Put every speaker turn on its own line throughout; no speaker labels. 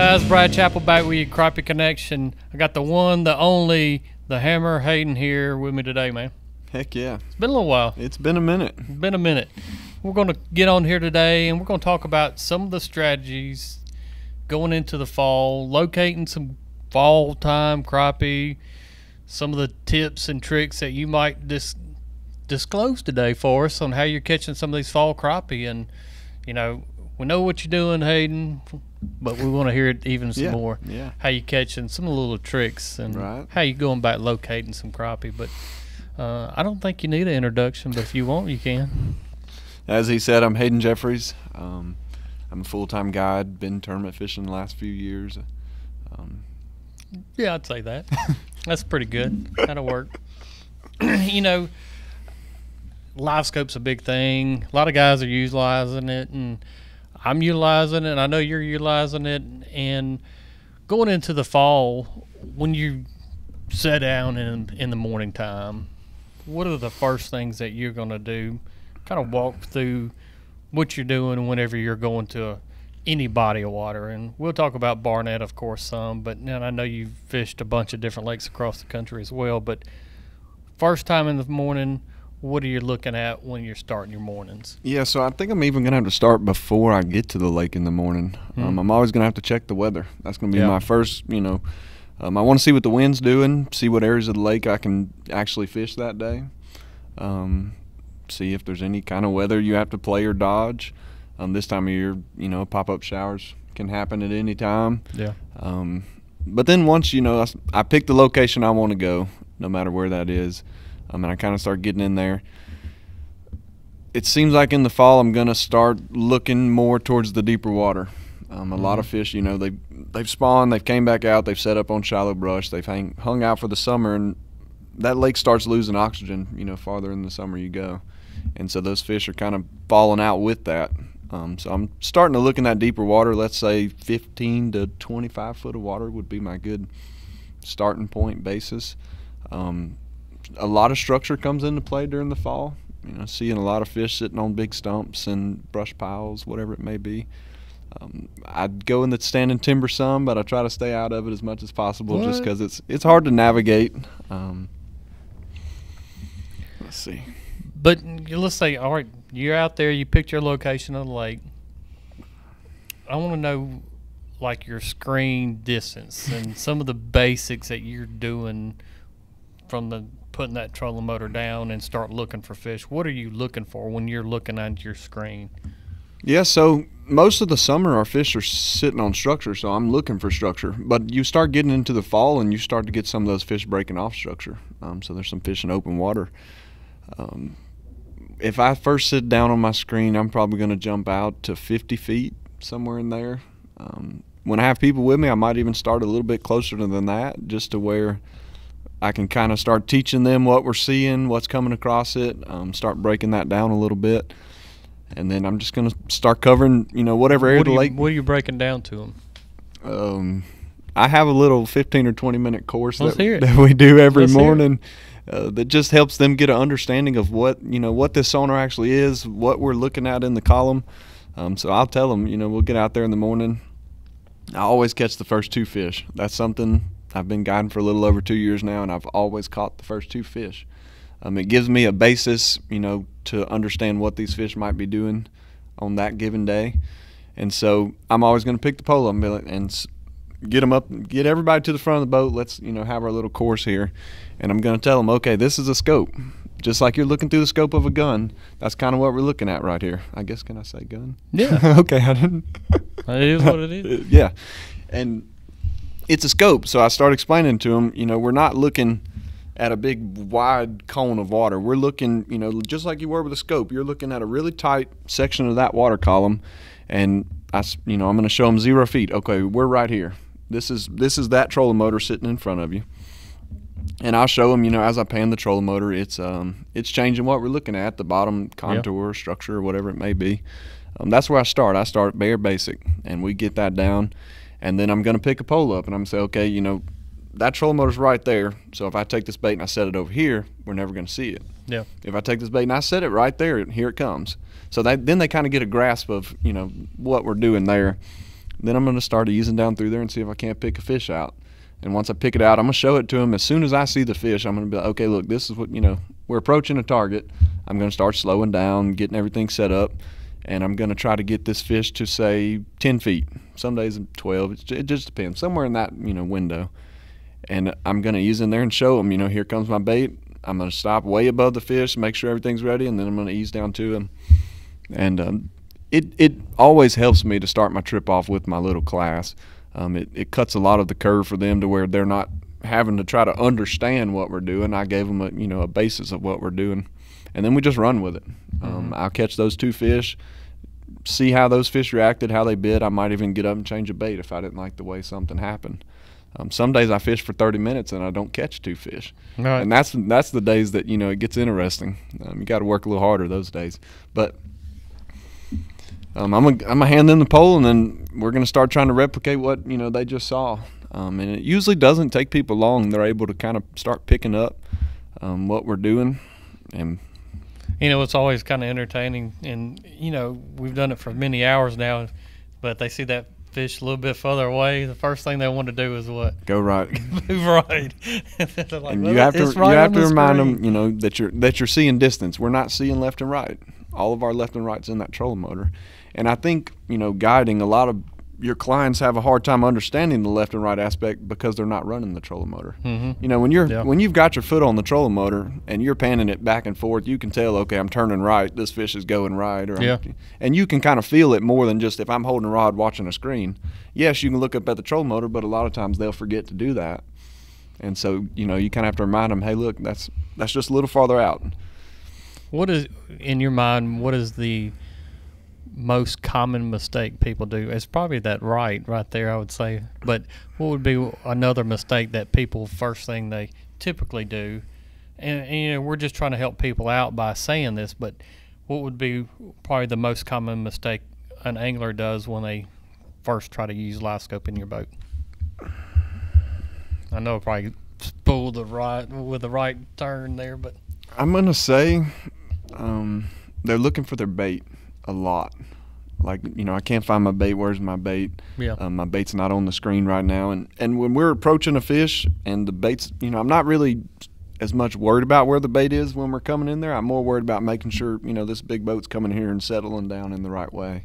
guys? Brad Chapel back with you, Crappie Connection. I got the one, the only, the Hammer Hayden here with me today, man.
Heck yeah.
It's been a little while.
It's been a minute.
It's been a minute. We're going to get on here today and we're going to talk about some of the strategies going into the fall, locating some fall time crappie, some of the tips and tricks that you might dis- disclose today for us on how you're catching some of these fall crappie. And, you know, we know what you're doing, Hayden, but we want to hear it even some
Yeah,
more.
yeah.
How you catching some little tricks and
Right.
how you going about locating some crappie. But uh, I don't think you need an introduction, but if you want, you can.
As he said, I'm Hayden Jefferies. Um, I'm a full-time guide. Been tournament fishing the last few years. Um,
Yeah, I'd say that. That's pretty good. That'll work. you know, live scope's a big thing. A lot of guys are utilizing it, and I'm utilizing it. And I know you're utilizing it. And going into the fall, when you sit down in in the morning time, what are the first things that you're going to do? Kind of walk through what you're doing whenever you're going to any body of water. And we'll talk about Barnett, of course, some, but and I know you've fished a bunch of different lakes across the country as well. But first time in the morning, what are you looking at when you're starting your mornings?
yeah, so I think I'm even gonna have to start before I get to the lake in the morning. Um,
Hmm.
I'm always gonna have to check the weather. That's gonna be
Yeah.
my first. You know, um, I want to see what the wind's doing, see what areas of the lake I can actually fish that day. Um, see if there's any kind of weather you have to play or dodge. Um, this time of year, you know, pop-up showers can happen at any time.
Yeah.
Um, but then once you know, I pick the location I want to go, no matter where that is, um, and I kind of start getting in there. It seems like in the fall I'm gonna start looking more towards the deeper water. Um, a lot of fish, you know, they they've spawned, they've came back out, they've set up on shallow brush, they've hang, hung out for the summer, and that lake starts losing oxygen. You know, farther in the summer you go, and so those fish are kind of falling out with that. Um, so I'm starting to look in that deeper water. Let's say 15 to 25 foot of water would be my good starting point basis. Um, a lot of structure comes into play during the fall. You know, seeing a lot of fish sitting on big stumps and brush piles, whatever it may be. Um, I'd go in the standing timber some, but I try to stay out of it as much as possible, just because it's it's hard to navigate. Um, let's see.
But let's say, all right, you're out there, you picked your location on the lake. I want to know, like, your screen distance and some of the basics that you're doing from the putting that trolling motor down and start looking for fish. What are you looking for when you're looking at your screen?
Yeah, so most of the summer our fish are sitting on structure, so I'm looking for structure. But you start getting into the fall and you start to get some of those fish breaking off structure. Um, so there's some fish in open water. Um, if I first sit down on my screen, I'm probably going to jump out to 50 feet, somewhere in there. Um, when I have people with me, I might even start a little bit closer than that, just to where I can kind of start teaching them what we're seeing, what's coming across it, um, start breaking that down a little bit and then I'm just gonna start covering, you know, whatever area
What are,
the
you,
lake.
what are you breaking down to them?
Um, I have a little 15 or 20 minute course that, that we do every
Let's
morning. Uh, that just helps them get an understanding of what you know what this sonar actually is, what we're looking at in the column. Um, so I'll tell them, you know, we'll get out there in the morning. I always catch the first two fish. That's something I've been guiding for a little over two years now, and I've always caught the first two fish. Um, it gives me a basis, you know, to understand what these fish might be doing on that given day. And so I'm always going to pick the pole up and, be like- and get them up, get everybody to the front of the boat. Let's, you know, have our little course here. And I'm going to tell them, okay, this is a scope. Just like you're looking through the scope of a gun, that's kind of what we're looking at right here. I guess, can I say gun?
Yeah.
okay, I didn't.
It is what it is.
yeah. And it's a scope. So I start explaining to them, you know, we're not looking at a big wide cone of water. We're looking, you know, just like you were with a scope. You're looking at a really tight section of that water column, and I, you know, I'm going to show them zero feet. Okay, we're right here. This is this is that trolling motor sitting in front of you, and I'll show them, you know, as I pan the trolling motor, it's um it's changing what we're looking at, the bottom contour, structure, or whatever it may be. Um, that's where I start. I start bare basic, and we get that down, and then I'm going to pick a pole up, and I'm going to say, okay, you know, that trolling motor's right there. So if I take this bait and I set it over here, we're never going to see it.
Yeah.
If I take this bait and I set it right there, here it comes. So they, then they kind of get a grasp of you know what we're doing there. Then I'm going to start easing down through there and see if I can't pick a fish out. And once I pick it out, I'm going to show it to them. As soon as I see the fish, I'm going to be like, okay, look, this is what, you know, we're approaching a target. I'm going to start slowing down, getting everything set up, and I'm going to try to get this fish to, say, 10 feet. Some days 12. It just depends. Somewhere in that, you know, window. And I'm going to ease in there and show them, you know, here comes my bait. I'm going to stop way above the fish, make sure everything's ready, and then I'm going to ease down to them. And um, it, it always helps me to start my trip off with my little class. Um, it, it cuts a lot of the curve for them to where they're not having to try to understand what we're doing. I gave them a you know a basis of what we're doing, and then we just run with it. Um, mm-hmm. I'll catch those two fish, see how those fish reacted, how they bit. I might even get up and change a bait if I didn't like the way something happened. Um, some days I fish for 30 minutes and I don't catch two fish, right. and that's that's the days that you know it gets interesting. Um, you got to work a little harder those days, but um, I'm gonna I'm gonna hand them the pole, and then we're gonna start trying to replicate what you know they just saw. Um, and it usually doesn't take people long; they're able to kind of start picking up um, what we're doing, and
you know it's always kind of entertaining. And you know we've done it for many hours now, but they see that fish a little bit further away, the first thing they want to do is what?
Go right.
Move right.
like, and you have to right you have to the remind screen. them, you know, that you're that you're seeing distance. We're not seeing left and right. All of our left and right's in that trolling motor. And I think, you know, guiding a lot of your clients have a hard time understanding the left and right aspect because they're not running the trolling motor. Mm-hmm. You know, when you're yeah. when you've got your foot on the trolling motor and you're panning it back and forth, you can tell, okay, I'm turning right. This fish is going right, or yeah. and you can kind of feel it more than just if I'm holding a rod watching a screen. Yes, you can look up at the trolling motor, but a lot of times they'll forget to do that, and so you know you kind of have to remind them, hey, look, that's that's just a little farther out.
What is in your mind? What is the most common mistake people do. It's probably that right right there, I would say. But what would be another mistake that people first thing they typically do? And, and, you know, we're just trying to help people out by saying this, but what would be probably the most common mistake an angler does when they first try to use live scope in your boat? I know probably pulled the right with the right turn there, but
I'm gonna say um, they're looking for their bait a lot. Like you know, I can't find my bait. Where's my bait?
Yeah.
Um, my bait's not on the screen right now. And and when we're approaching a fish and the bait's, you know, I'm not really as much worried about where the bait is when we're coming in there. I'm more worried about making sure you know this big boat's coming here and settling down in the right way.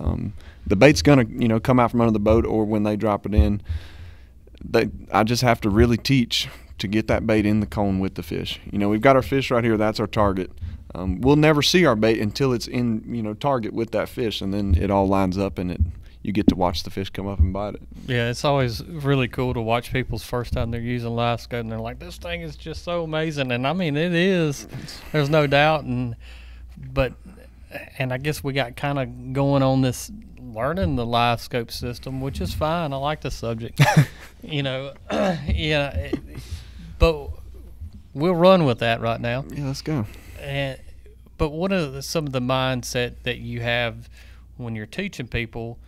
Um, the bait's gonna you know come out from under the boat or when they drop it in. They, I just have to really teach to get that bait in the cone with the fish. You know, we've got our fish right here. That's our target. Um, we'll never see our bait until it's in you know target with that fish, and then it all lines up and it you get to watch the fish come up and bite it.
Yeah, it's always really cool to watch people's first time they're using live scope and they're like, "This thing is just so amazing," and I mean it is. There's no doubt, and but and I guess we got kind of going on this learning the live scope system, which is fine. I like the subject, you know. yeah, but we'll run with that right now.
Yeah, let's go.
And but what are the, some of the mindset that you have when you're teaching people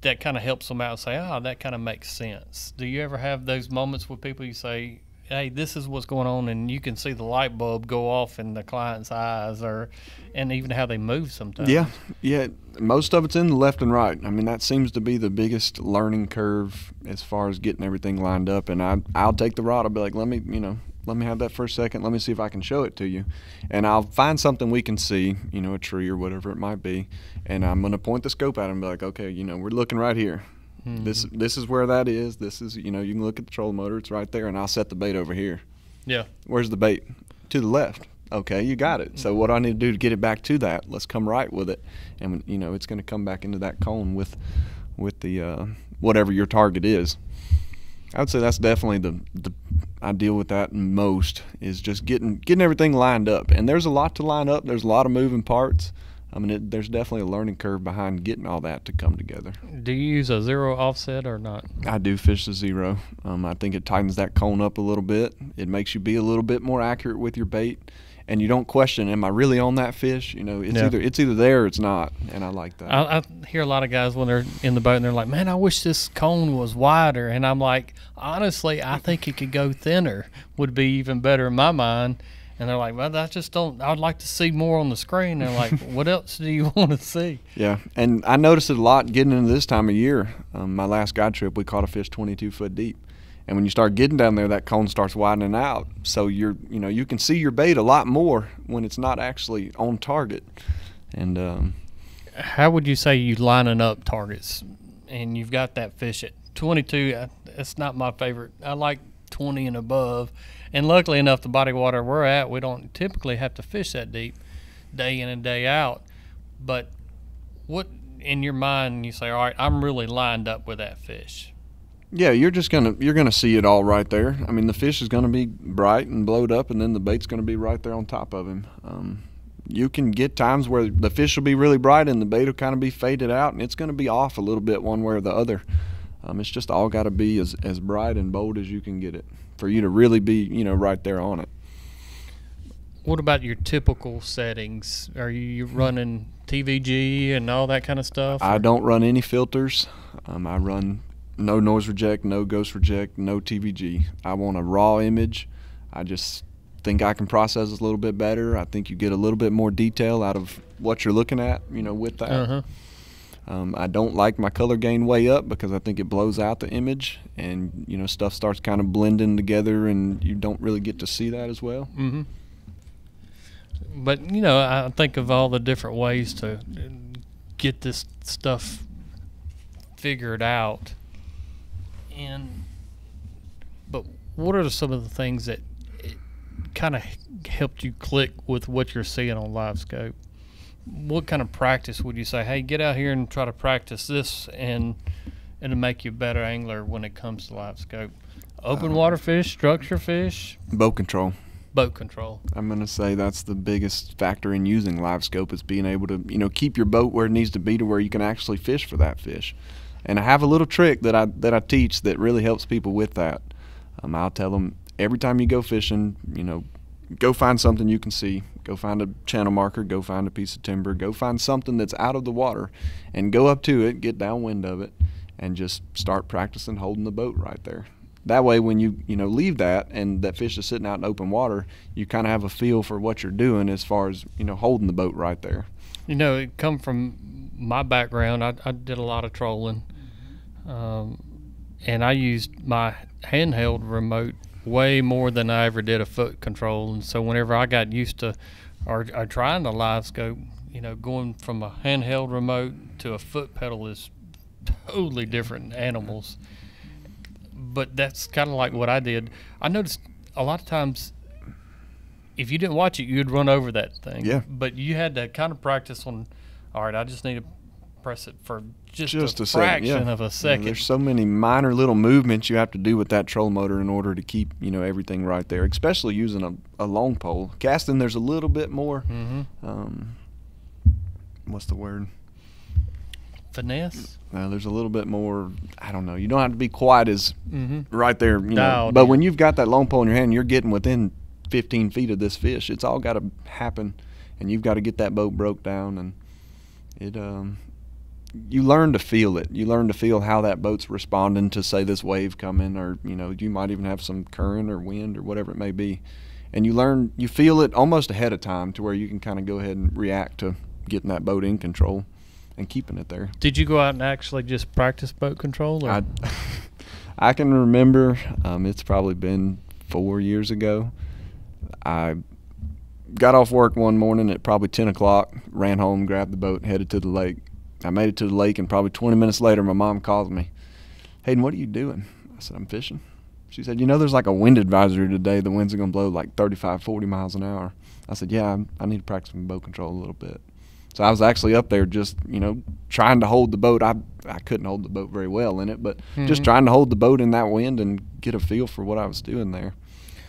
that kind of helps them out? and Say, ah, oh, that kind of makes sense. Do you ever have those moments with people you say, hey, this is what's going on, and you can see the light bulb go off in the client's eyes, or and even how they move sometimes.
Yeah, yeah. Most of it's in the left and right. I mean, that seems to be the biggest learning curve as far as getting everything lined up. And I, I'll take the rod. I'll be like, let me, you know, let me have that for a second. Let me see if I can show it to you. And I'll find something we can see, you know, a tree or whatever it might be. And I'm going to point the scope at it and be like, okay, you know, we're looking right here. Mm-hmm. This this is where that is. This is, you know, you can look at the trolling motor. It's right there. And I'll set the bait over here.
Yeah.
Where's the bait? To the left. Okay, you got it. So what do I need to do to get it back to that? Let's come right with it. And, you know, it's going to come back into that cone with, with the, uh, whatever your target is. I would say that's definitely the the I deal with that most is just getting getting everything lined up. And there's a lot to line up. There's a lot of moving parts. I mean, it, there's definitely a learning curve behind getting all that to come together.
Do you use a zero offset or not?
I do fish the zero. Um, I think it tightens that cone up a little bit. It makes you be a little bit more accurate with your bait and you don't question, am I really on that fish? You know, it's yeah. either it's either there or it's not, and I like that.
I, I, hear a lot of guys when they're in the boat and they're like, "Man, I wish this cone was wider," and I'm like, honestly, I think it could go thinner. Would be even better in my mind. and they're like, "Well, I just don't. I'd like to see more on the screen." They're like, "What else do you want to see?"
Yeah, and I noticed it a lot getting into this time of year. Um, my last guide trip, we caught a fish 22 foot deep, and when you start getting down there, that cone starts widening out. So you're, you know, you can see your bait a lot more when it's not actually on target. And um,
how would you say you lining up targets, and you've got that fish at 22? That's not my favorite. I like 20 and above and luckily enough, the body water we're at, we don't typically have to fish that deep day in and day out. But what in your mind you say, all right, I'm really lined up with that fish?
Yeah, you're just gonna you're gonna see it all right there. I mean, the fish is gonna be bright and blowed up, and then the bait's gonna be right there on top of him. Um, you can get times where the fish will be really bright and the bait will kind of be faded out, and it's gonna be off a little bit one way or the other. Um, it's just all got to be as as bright and bold as you can get it for you to really be, you know, right there on it.
What about your typical settings? Are you running TVG and all that kind of stuff?
I don't run any filters. Um, I run no noise reject, no ghost reject, no TVG. I want a raw image. I just think I can process it a little bit better. I think you get a little bit more detail out of what you're looking at, you know, with that. Uh-huh. Um, I don't like my color gain way up because I think it blows out the image, and you know stuff starts kind of blending together, and you don't really get to see that as well.
Mm-hmm. But you know, I think of all the different ways to get this stuff figured out, and but what are some of the things that kind of helped you click with what you're seeing on LiveScope? what kind of practice would you say? Hey, get out here and try to practice this, and it'll make you a better angler when it comes to live scope. Open um, water fish, structure fish,
boat control.
Boat control.
I'm gonna say that's the biggest factor in using LiveScope is being able to, you know, keep your boat where it needs to be to where you can actually fish for that fish. And I have a little trick that I that I teach that really helps people with that. Um, I'll tell them every time you go fishing, you know, go find something you can see. Go find a channel marker, go find a piece of timber, go find something that's out of the water and go up to it, get downwind of it, and just start practicing holding the boat right there. That way, when you you know leave that and that fish is sitting out in open water, you kind of have a feel for what you're doing as far as you know holding the boat right there.
You know, it come from my background. I, I did a lot of trolling, um, and I used my handheld remote way more than I ever did a foot control. And so whenever I got used to or, or trying the live scope, you know, going from a handheld remote to a foot pedal is totally different animals. But that's kind of like what I did. I noticed a lot of times if you didn't watch it, you'd run over that thing.
Yeah.
But you had to kind of practice on. All right, I just need to press it for just,
just
a,
a
fraction
second, yeah.
of a second.
there's so many minor little movements you have to do with that troll motor in order to keep you know everything right there, especially using a, a long pole. Casting, there's a little bit more.
Mm-hmm.
Um, what's the word?
Finesse.
Uh, there's a little bit more. I don't know. You don't have to be quite as
mm-hmm.
right there. You know, but when you've got that long pole in your hand, you're getting within 15 feet of this fish. It's all got to happen, and you've got to get that boat broke down and it um you learn to feel it. You learn to feel how that boat's responding to say this wave coming, or you know, you might even have some current or wind or whatever it may be, and you learn, you feel it almost ahead of time to where you can kind of go ahead and react to getting that boat in control and keeping it there.
Did you go out and actually just practice boat control? Or?
I, I can remember. Um, it's probably been four years ago. I got off work one morning at probably 10 o'clock, ran home, grabbed the boat, headed to the lake I made it to the lake, and probably 20 minutes later, my mom calls me. Hayden, what are you doing? I said, I'm fishing. She said, You know, there's like a wind advisory today. The winds are going to blow like 35, 40 miles an hour. I said, Yeah, I need to practice my boat control a little bit. So I was actually up there just, you know, trying to hold the boat. I I couldn't hold the boat very well in it, but mm-hmm. just trying to hold the boat in that wind and get a feel for what I was doing there.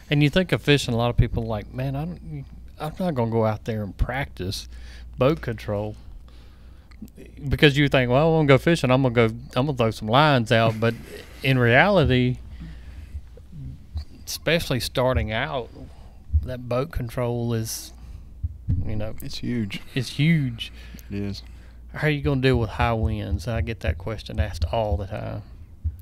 And you think of fishing, a lot of people like, man, I don't, I'm not going to go out there and practice boat control because you think, well, I want to go fishing. I'm gonna go. I'm gonna throw some lines out. But in reality, especially starting out, that boat control is, you know,
it's huge.
It's huge.
It is.
How are you gonna deal with high winds? I get that question asked all the time.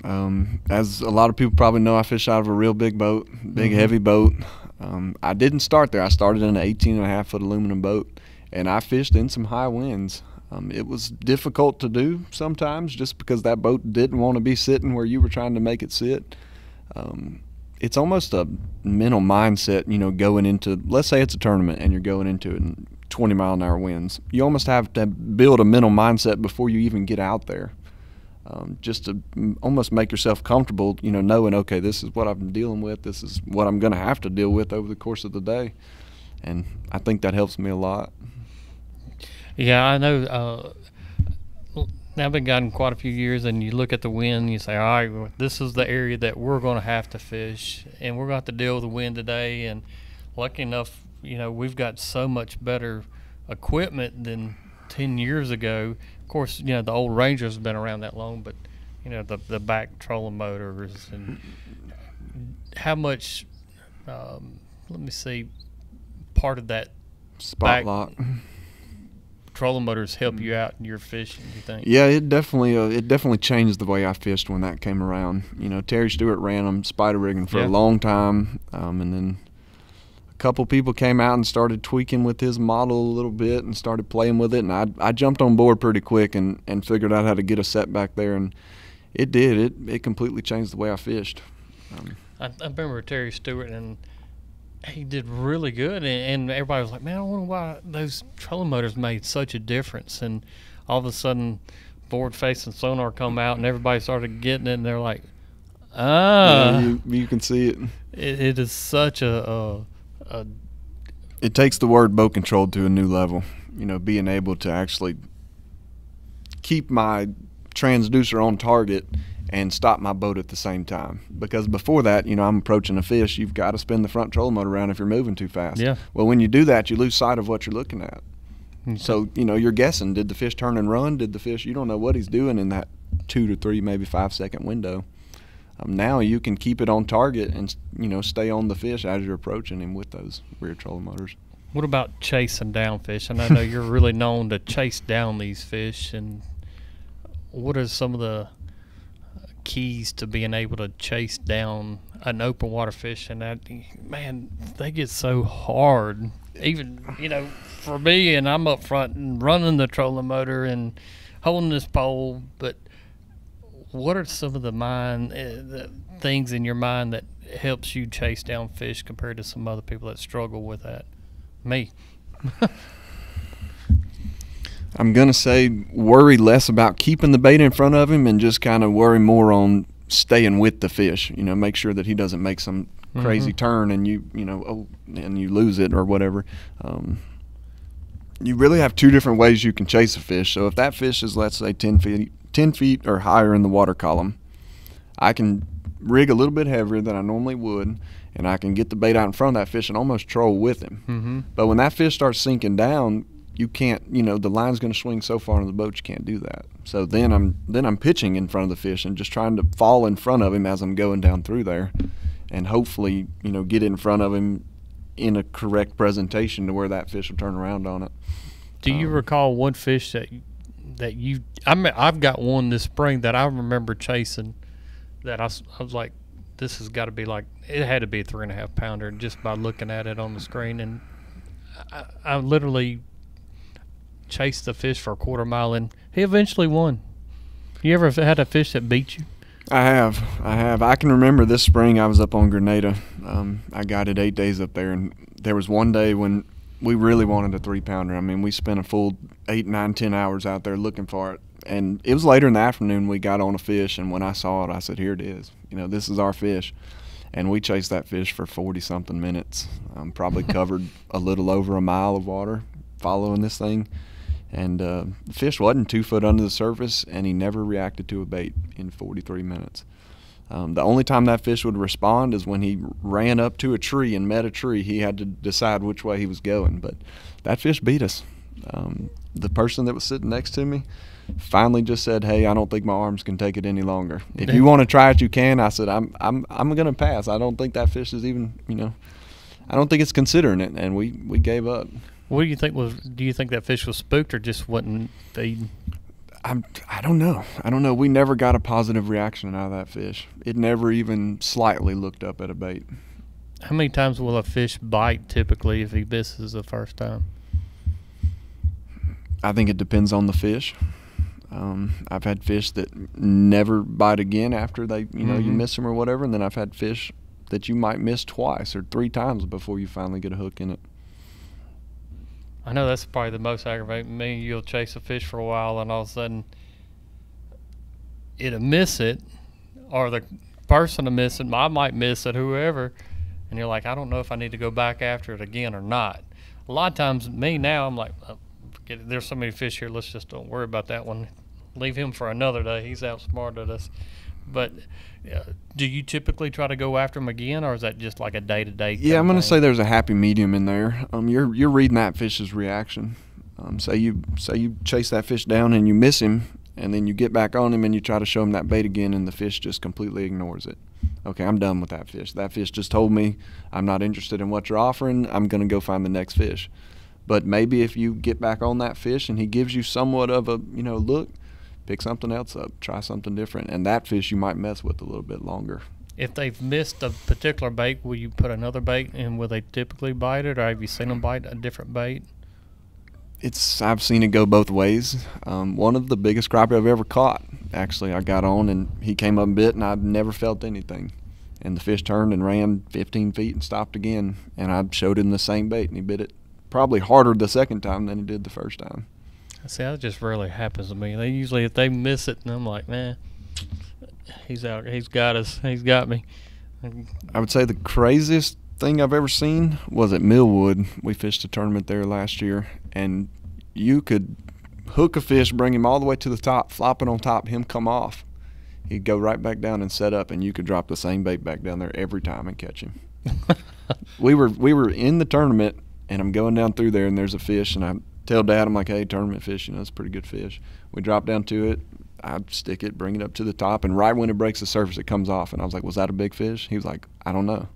Um, as a lot of people probably know, I fish out of a real big boat, big mm-hmm. heavy boat. Um, I didn't start there. I started in an 18 and a half foot aluminum boat, and I fished in some high winds. Um, it was difficult to do sometimes just because that boat didn't want to be sitting where you were trying to make it sit. Um, it's almost a mental mindset, you know, going into, let's say it's a tournament and you're going into it in 20 mile an hour winds. You almost have to build a mental mindset before you even get out there. Um, just to almost make yourself comfortable, you know, knowing, okay, this is what I'm dealing with. This is what I'm going to have to deal with over the course of the day. And I think that helps me a lot.
Yeah, I know. Uh, now I've been guiding quite a few years, and you look at the wind, and you say, "All right, well, this is the area that we're going to have to fish, and we're going to have to deal with the wind today." And lucky enough, you know, we've got so much better equipment than ten years ago. Of course, you know, the old Rangers have been around that long, but you know, the the back trolling motors and how much. Um, let me see. Part of that
spot lock
trolling motors help you out in your fishing? You think?
Yeah, it definitely uh, it definitely changed the way I fished when that came around. You know, Terry Stewart ran them spider rigging for yeah. a long time, um, and then a couple people came out and started tweaking with his model a little bit and started playing with it, and I I jumped on board pretty quick and and figured out how to get a set back there, and it did it it completely changed the way I fished.
Um, I, I remember Terry Stewart and he did really good, and, and, everybody was like, "Man, I wonder why those trolling motors made such a difference." And all of a sudden, forward facing sonar come out, and everybody started getting it, and they're like, "Ah,
yeah, you, you, can see it.
it." It is such a, a, a.
It takes the word boat control to a new level. You know, being able to actually keep my transducer on target and stop my boat at the same time. Because before that, you know, I'm approaching a fish, you've got to spin the front trolling motor around if you're moving too fast.
Yeah.
Well, when you do that, you lose sight of what you're looking at. Okay. So, you know, you're guessing, did the fish turn and run? Did the fish, you don't know what he's doing in that two to three, maybe five second window. Um, now you can keep it on target and, you know, stay on the fish as you're approaching him with those rear trolling motors.
What about chasing down fish? And I know you're really known to chase down these fish. And what are some of the keys to being able to chase down an open water fish and that man they get so hard. Even you know for me and i'm up front and running the trolling motor and holding this pole but what are some of the mind uh, the things in your mind that helps you chase down fish compared to some other people that struggle with that? Me
I'm going to say worry less about keeping the bait in front of him and just kind of worry more on staying with the fish. You know, make sure that he doesn't make some crazy mm-hmm. turn and you, you know, oh, and you lose it or whatever. Um, you really have two different ways you can chase a fish. So if that fish is, let's say, 10 feet, 10 feet or higher in the water column, I can rig a little bit heavier than I normally would, and I can get the bait out in front of that fish and almost troll with him.
Mm-hmm.
But when that fish starts sinking down, you can't you know the line's going to swing so far in the boat you can't do that. So then i'm then i'm pitching in front of the fish and just trying to fall in front of him as i'm going down through there and hopefully you know get in front of him in a correct presentation to where that fish will turn around on it.
Do you um, recall one fish that that you I mean, I've got one this spring that I remember chasing that I, I was like this has got to be like it had to be a three and a half pounder just by looking at it on the screen. And I, I literally chased the fish for a quarter mile, and he eventually won. You ever had a fish that beat you?
I have. I have. I can remember this spring I was up on Grenada. Um, I guided eight days up there, and there was one day when we really wanted a three pounder. I mean, we spent a full eight, nine, ten hours out there looking for it. And it was later in the afternoon we got on a fish, and when I saw it, I said, "Here it is. You know, this is our fish." And we chased that fish for forty something minutes. Um, probably covered a little over a mile of water following this thing and uh, the fish wasn't two foot under the surface, and he never reacted to a bait in 43 minutes. Um, the only time that fish would respond is when he ran up to a tree and met a tree. He had to decide which way he was going, but that fish beat us. Um, the person that was sitting next to me finally just said, "Hey, I don't think my arms can take it any longer. If you want to try it, you can." I said, "I'm I'm I'm gonna pass. I don't think that fish is even you know, I don't think it's considering it." And we we gave up.
What do you think was? Do you think that fish was spooked or just wasn't feeding?
I'm, I don't know. I don't know. We never got a positive reaction out of that fish. It never even slightly looked up at a bait.
How many times will a fish bite typically if he misses the first time?
I think it depends on the fish. Um, I've had fish that never bite again after they, you know, you
Mhm.
miss them or whatever, and then I've had fish that you might miss twice or three times before you finally get a hook in it.
I know that's probably the most aggravating me. You'll chase a fish for a while, and all of a sudden, it'll miss it, or the person will miss it. I might miss it, whoever, and you're like, I don't know if I need to go back after it again or not. A lot of times, me now, I'm like, oh, forget it. there's so many fish here. Let's just don't worry about that one. Leave him for another day. He's outsmarted us. But uh, do you typically try to go after him again, or is that just like a day to day? Thing?
Yeah, I'm gonna say there's a happy medium in there. Um, you're you're reading that fish's reaction. Um, say you say you chase that fish down and you miss him, and then you get back on him and you try to show him that bait again, and the fish just completely ignores it. Okay, I'm done with that fish. That fish just told me I'm not interested in what you're offering. I'm gonna go find the next fish. But maybe if you get back on that fish and he gives you somewhat of a you know look, pick something else up, try something different, and that fish you might mess with a little bit longer.
If they've missed a particular bait, will you put another bait and will they typically bite it, or have you seen them bite a different bait?
it's I've seen it go both ways. Um, one of the biggest crappie I've ever caught. Actually, I got on and he came up and bit, and I'd never felt anything. And the fish turned and ran 15 feet and stopped again. And I showed him the same bait, and he bit it probably harder the second time than he did the first time.
See, that just rarely happens to me. They usually, if they miss it, and I'm like, man, he's out. He's got us. He's got me.
I would say the craziest thing I've ever seen was at Millwood. We fished a tournament there last year, and you could hook a fish, bring him all the way to the top, flop it on top, him come off. He'd go right back down and set up, and you could drop the same bait back down there every time and catch him. we were we were in the tournament, and I'm going down through there, and there's a fish, and I tell Dad, I'm like, hey, tournament fish, you know, it's a pretty good fish. We drop down to it. I stick it, bring it up to the top, and right when it breaks the surface, it comes off. And I was like, was that a big fish? He was like, I don't know.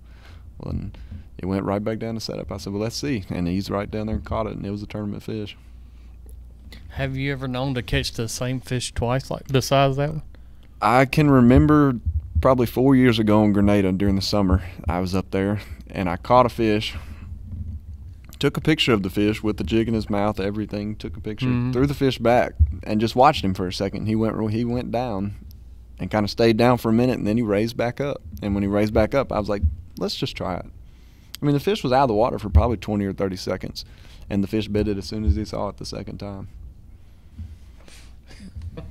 Well, and it went right back down to setup. I said, well, let's see. And he's right down there and caught it, and it was a tournament fish.
Have you ever known to catch the same fish twice, like besides that one?
I can remember probably four years ago in Grenada during the summer. I was up there and I caught a fish. Took a picture of the fish with the jig in his mouth, everything. Took a picture,
Mhm.
threw the fish back, and just watched him for a second. He went he went down, and kind of stayed down for a minute, and then he raised back up. And when he raised back up, I was like, "Let's just try it." I mean, the fish was out of the water for probably 20 or 30 seconds, and the fish bit it as soon as he saw it the second time.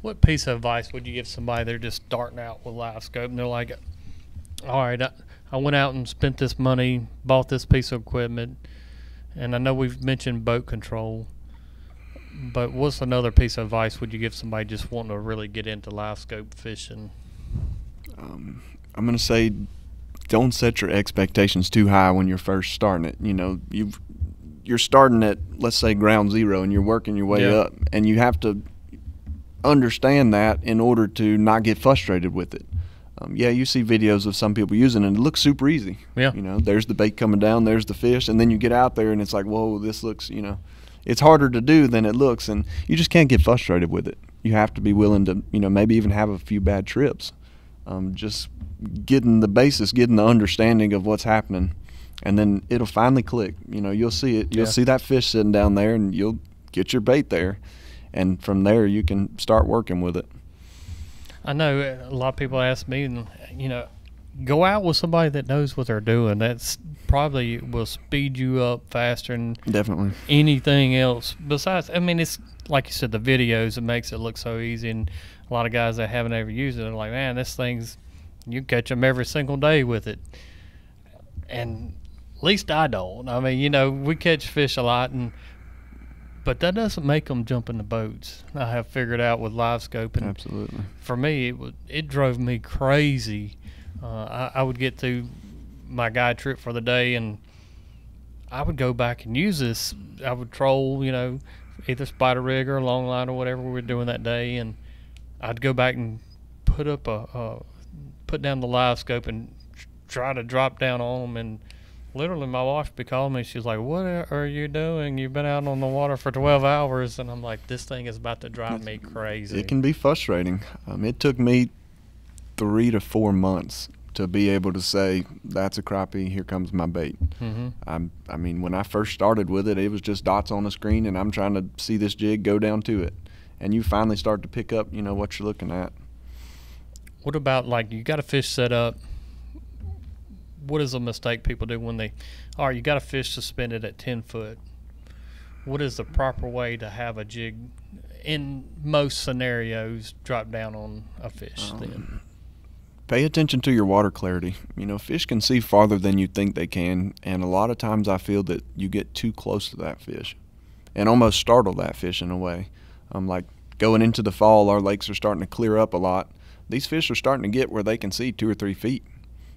What piece of advice would you give somebody they're just starting out with live scope and they're like, all right, I, I went out and spent this money, bought this piece of equipment, and I know we've mentioned boat control, but what's another piece of advice would you give somebody just wanting to really get into live scope fishing?
um, I'm gonna say, don't set your expectations too high when you're first starting it. You know, you you're starting at let's say ground zero, and you're working your way
Yeah.
up, and you have to understand that in order to not get frustrated with it. Um, yeah, you see videos of some people using it, and it looks super easy.
Yeah.
You know, there's the bait coming down, there's the fish, and then you get out there, and it's like, whoa, this looks, you know, it's harder to do than it looks, and you just can't get frustrated with it. You have to be willing to, you know, maybe even have a few bad trips. Um, just getting the basis, getting the understanding of what's happening, and then it'll finally click. You know, you'll see it. You'll
Yeah.
see that fish sitting down there, and you'll get your bait there, and from there you can start working with it.
I know a lot of people ask me, and you know, go out with somebody that knows what they're doing. That's probably will speed you up faster than
Definitely.
anything else. Besides, I mean, it's like you said, the videos. It makes it look so easy, and a lot of guys that haven't ever used it are like, man, this thing's you catch them every single day with it. And at least I don't. I mean, you know, we catch fish a lot, and but that doesn't make them jump in the boats. I have figured out with live scope and
Absolutely.
for me, it would it drove me crazy. Uh, I, I would get through my guide trip for the day, and I would go back and use this. I would troll, you know, either spider rig or long line or whatever we were doing that day, and I'd go back and put up a uh, put down the live scope and tr- try to drop down on them and. Literally, my wife be calling me. She's like, "What are you doing? You've been out on the water for 12 hours." And I'm like, "This thing is about to drive me crazy."
It can be frustrating. Um, it took me three to four months to be able to say that's a crappie. Here comes my bait.
Mm-hmm.
I'm, I mean, when I first started with it, it was just dots on the screen, and I'm trying to see this jig go down to it, and you finally start to pick up, you know, what you're looking at.
What about like you got a fish set up? What is a mistake people do when they, all right, you got a fish suspended at ten foot? What is the proper way to have a jig in most scenarios drop down on a fish? then
Um, Pay attention to your water clarity. You know, fish can see farther than you think they can, and a lot of times I feel that you get too close to that fish and almost startle that fish in a way. Um, like going into the fall, our lakes are starting to clear up a lot. These fish are starting to get where they can see two or three feet.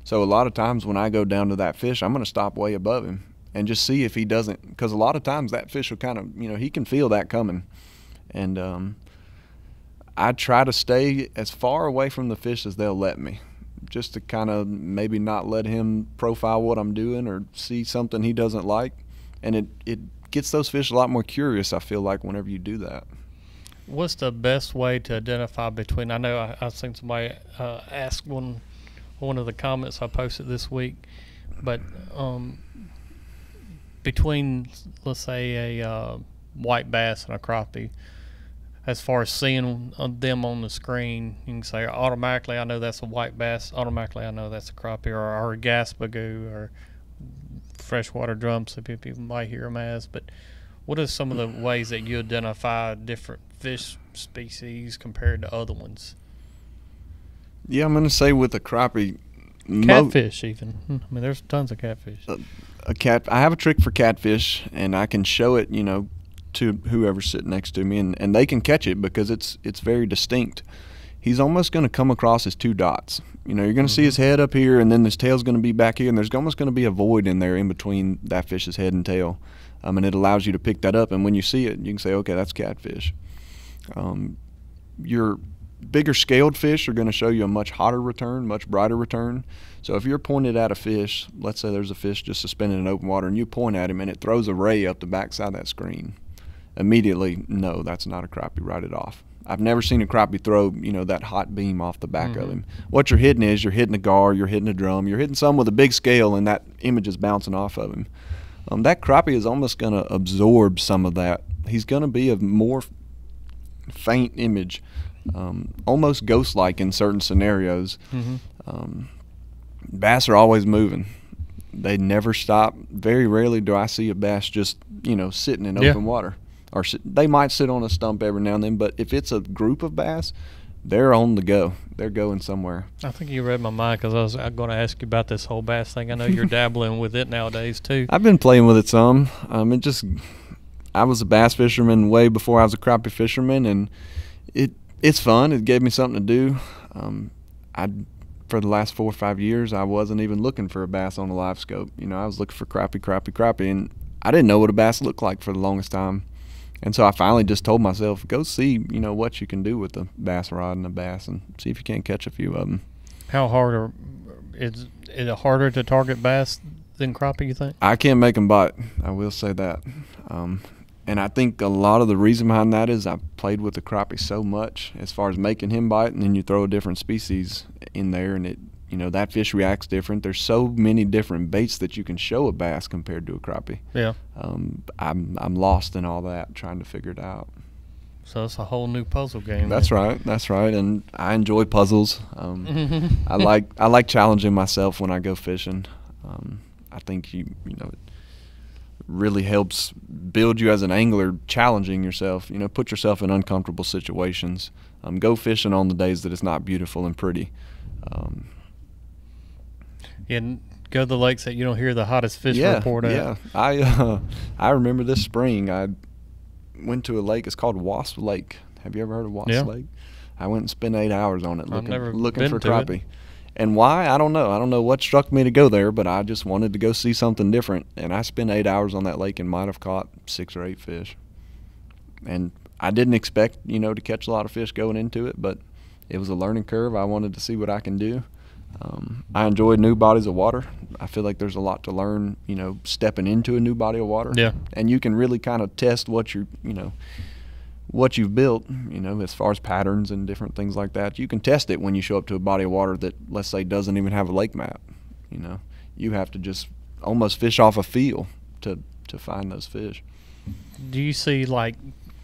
So a lot of times when I go down to that fish, I'm going to stop way above him and just see if he doesn't, because a lot of times that fish will kind of, you know, he can feel that coming, and um, I try to stay as far away from the fish as they'll let me, just to kind of maybe not let him profile what I'm doing or see something he doesn't like, and it it gets those fish a lot more curious. I feel like whenever you do that.
What's the best way to identify between? I know I, I seen somebody uh, ask one one of the comments I posted this week, but um, between let's say a uh, white bass and a crappie, as far as seeing them on the screen, you can say automatically I know that's a white bass. Automatically I know that's a crappie or, or a gaspergou or freshwater drums. Some people might hear them as, but what are some of the ways that you identify different fish species compared to other ones?
Yeah, I'm gonna say with a crappie,
Catfish, even. Hmm, I mean, there's tons of catfish.
Uh, a cat. I have a trick for catfish, and I can show it, you know, to whoever's sitting next to me, and, and they can catch it because it's it's very distinct. He's almost going to come across as two dots. You know, you're going to see his head up here, and then his tail's going to be back here, and there's almost going to be a void in there in between that fish's head and tail. Um, and it allows you to pick that up, and when you see it, you can say, okay, that's catfish. Um, your bigger scaled fish are going to show you a much hotter return, much brighter return. So if you're pointed at a fish, let's say there's a fish just suspended in open water, and you point at him and it throws a ray up the backside of that screen, immediately, no, that's not a crappie. Write it off. I've never seen a crappie throw, you know, that hot beam off the back of
Mhm.
him. What you're hitting is you're hitting a gar, you're hitting a drum, you're hitting some with a big scale, and that image is bouncing off of him. Um, that crappie is almost going to absorb some of that. He's going to be a more faint image, um, almost ghost-like in certain scenarios.
Mm-hmm.
Um, bass are always moving. They never stop. Very rarely do I see a bass just you know sitting in
Yeah.
open water, or sit, they might sit on a stump every now and then. But if it's a group of bass, they're on the go. They're going somewhere.
I think you read my mind because I was going to ask you about this whole bass thing. I know you're dabbling with it nowadays too.
I've been playing with it some. Um, it just I was a bass fisherman way before I was a crappie fisherman, and it it's fun. It gave me something to do. Um, I for the last four or five years, I wasn't even looking for a bass on a live scope. You know, I was looking for crappie, crappie, crappie, and I didn't know what a bass looked like for the longest time. And so I finally just told myself, go see, you know, what you can do with a bass rod and a bass, and see if you can't catch a few of them.
How hard are, is, is it harder to target bass than crappie? You think?
I can't make them bite. I will say that. Um, and I think a lot of the reason behind that is I played with the crappie so much as far as making him bite, and then you throw a different species in there, and it, you know, that fish reacts different. There's so many different baits that you can show a bass compared to a crappie.
Yeah.
Um, I'm I'm lost in all that, trying to figure it out.
So it's a whole new puzzle game.
That's right. That's right. And I enjoy puzzles. Um, I like I like challenging myself when I go fishing. Um, I think you you know really helps build you as an angler, challenging yourself. You know, put yourself in uncomfortable situations. Um, go fishing on the days that it's not beautiful and pretty. Um,
and go to the lakes that you don't hear the hottest fish
yeah,
report at.
yeah. I uh, I remember this spring I went to a lake. It's called Wasp Lake. Have you ever heard of Wasp
Yeah.
Lake? I went and spent eight hours on it looking
never
looking for
to it.
And why? I don't know. I don't know what struck me to go there, but I just wanted to go see something different. And I spent eight hours on that lake and might have caught six or eight fish. And I didn't expect, you know, to catch a lot of fish going into it, but it was a learning curve. I wanted to see what I can do. Um, I enjoy new bodies of water. I feel like there's a lot to learn, you know, stepping into a new body of water.
Yeah.
And you can really kind of test what you're, you know, what you've built, you know, as far as patterns and different things like that. You can test it when you show up to a body of water that, let's say, doesn't even have a lake map. You know, you have to just almost fish off a feel to to find those fish.
Do you see like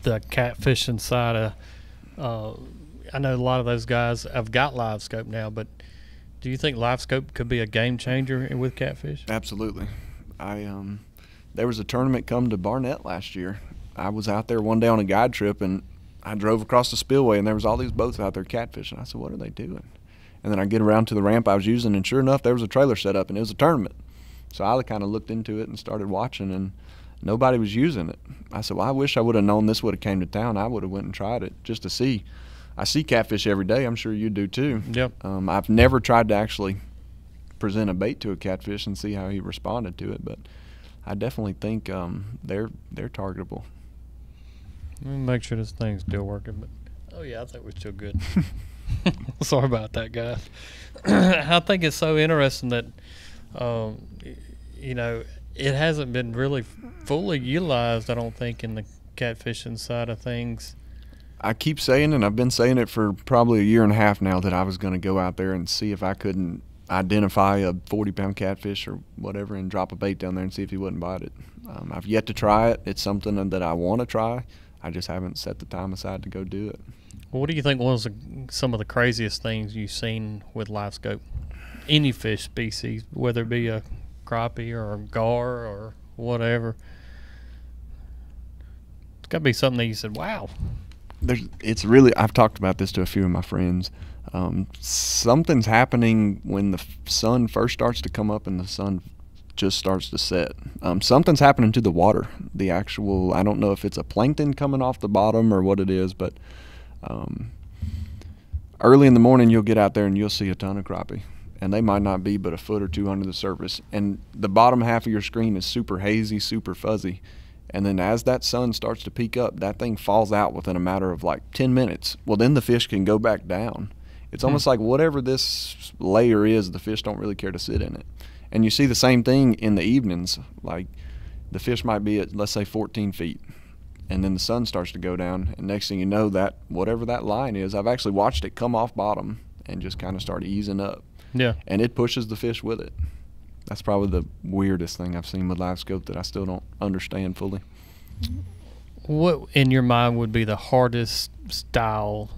the catfishing side of? Uh, I know a lot of those guys have got live scope now, but do you think live scope could be a game changer with catfish?
Absolutely. I um, there was a tournament come to Barnett last year. I was out there one day on a guide trip and I drove across the spillway and there was all these boats out there catfishing. I said, "What are they doing?" And then I get around to the ramp I was using, and sure enough, there was a trailer set up, and it was a tournament. So I kind of looked into it and started watching, and nobody was using it. I said, "Well, I wish I would have known this would have came to town. I would have went and tried it just to see." I see catfish every day. I'm sure you do too.
Yep.
Um, I've never tried to actually present a bait to a catfish and see how he responded to it, but I definitely think um, they're they're targetable.
Let me make sure this thing's still working. But oh yeah, I think we're still good. Sorry about that, guys. I think it's so interesting that um, y- you know it hasn't been really fully utilized. I don't think in the catfishing side of things.
I keep saying, and I've been saying it for probably a year and a half now, that I was going to go out there and see if I couldn't identify a 40 pound catfish or whatever and drop a bait down there and see if he wouldn't bite it. Um, I've yet to try it. It's something that I want to try. I just haven't set the time aside to go do it.
What do you think was the, some of the craziest things you've seen with live scope? Any fish species, whether it be a crappie or a gar or whatever. It's got to be something that you said, "Wow."
there's it's really I've talked about this to a few of my friends. Um, something's happening when the sun first starts to come up and the sun just starts to set. Um, something's happening to the water. The actual I don't know if it's a plankton coming off the bottom or what it is, but um, early in the morning you'll get out there and you'll see a ton of crappie. And they might not be but a foot or two under the surface. And the bottom half of your screen is super hazy, super fuzzy. And then as that sun starts to peak up, that thing falls out within a matter of like 10 minutes. Well, then the fish can go back down. It's
Hmm.
almost like whatever this layer is, the fish don't really care to sit in it. And you see the same thing in the evenings. Like the fish might be at, let's say, 14 feet. And then the sun starts to go down. And next thing you know, that whatever that line is, I've actually watched it come off bottom and just kind of start easing up.
Yeah.
And it pushes the fish with it. That's probably the weirdest thing I've seen with live scope that I still don't understand fully.
What in your mind would be the hardest style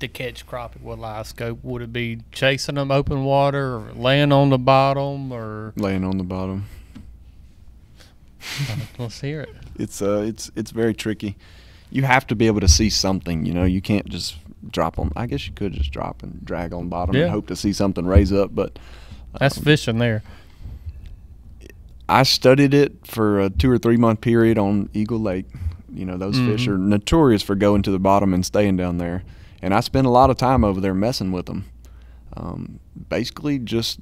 to catch crappie with live scope? Would it be chasing them open water, or laying on the bottom, or
Laying on the bottom.
let's hear it?
It's uh it's it's very tricky. You have to be able to see something, you know, you can't just drop them. I guess you could just drop and drag on bottom
Yeah.
and hope to see something raise up, but
That's
um,
fishing there.
I studied it for a two or three month period on Eagle Lake. You know, those fish
Mhm.
are notorious for going to the bottom and staying down there. And I spent a lot of time over there messing with them. Um, basically, just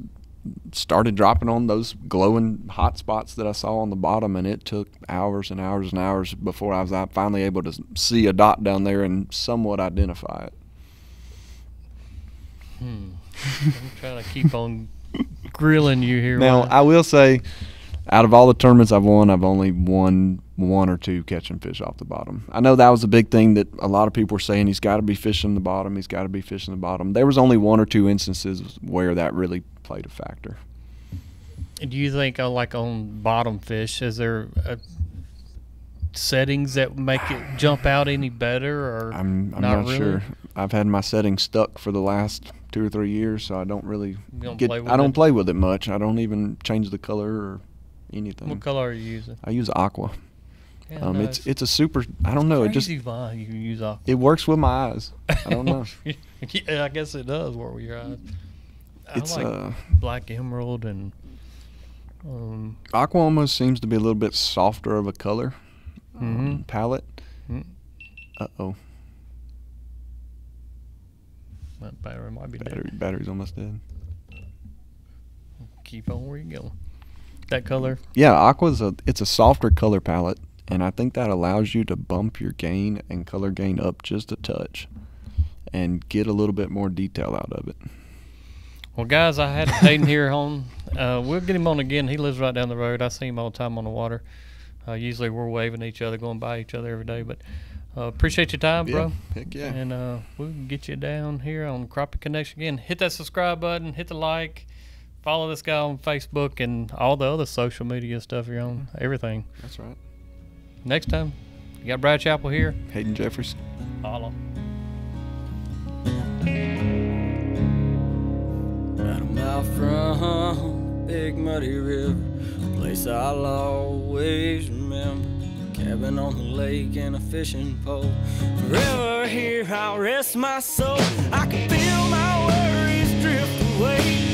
started dropping on those glowing hot spots that I saw on the bottom, and it took hours and hours and hours before I was finally able to see a dot down there and somewhat identify it.
Hmm. I'm trying to keep on grilling you here.
Now,
Ryan.
I will say, out of all the tournaments I've won, I've only won one or two catching fish off the bottom. I know that was a big thing that a lot of people were saying he's got to be fishing the bottom. He's got to be fishing the bottom. There was only one or two instances where that really played a factor.
Do you think, uh, like on bottom fish, is there uh, settings that make it jump out any better, or
I'm, I'm
Not
not,
really?
sure. I've had my settings stuck for the last two or three years, so I don't really
don't
get. I don't
it?
play with it much. I don't even change the color or anything.
what color are you using?
I use aqua.
Yeah,
Um,
no,
it's it's a super. I don't know. It just
why you use aqua.
it works with my eyes. I don't know.
yeah, I guess it does work with your eyes. I
It's
like
uh.
black emerald and um,
Aqua almost seems to be a little bit softer of a color um,
Mhm.
palette.
Mm.
Uh oh,
that battery might be
battery
dead.
battery's almost dead.
Keep on where you going. That color.
Yeah, aqua's a it's a softer color palette, and I think that allows you to bump your gain and color gain up just a touch, and get a little bit more detail out of it.
Well, guys, I had Hayden here on. Uh, we'll get him on again. He lives right down the road. I see him all the time on the water. Uh, usually we're waving at each other, going by each other every day. But uh, appreciate your time, bro.
Heck yeah.
And uh, we'll get you down here on Crappie Connection again. Hit that subscribe button, hit the like, follow this guy on Facebook and all the other social media stuff you're on, everything.
That's right.
Next time, you got Brad Chapel here.
Hayden Jefferies.
Holla.
About a mile from Big Muddy River, a place I'll always remember. Cabin on the lake and a fishing pole. Forever here I'll rest my soul. I can feel my worries drift away.